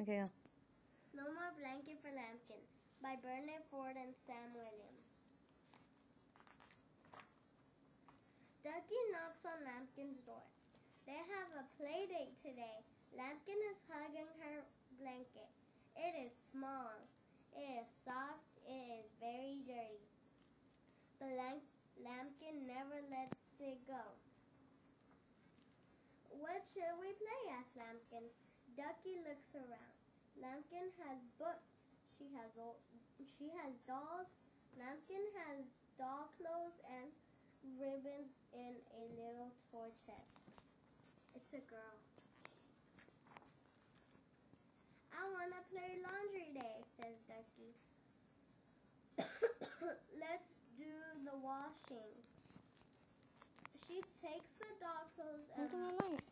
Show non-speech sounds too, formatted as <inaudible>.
Okay, go. No More Blanket for Lambkin by Bernard Ford and Sam Williams. Ducky knocks on Lambkin's door. They have a play date today. Lambkin is hugging her blanket. It is small. It is soft. It is very dirty. But Lamp- Lambkin never lets it go. What should we play? asked Lambkin. Ducky looks around. Lambkin has books. She has old, she has dolls. Lambkin has doll clothes and ribbons in a little toy chest. It's a girl. I want to play laundry day, says Ducky. <coughs> Let's do the washing. She takes the doll clothes and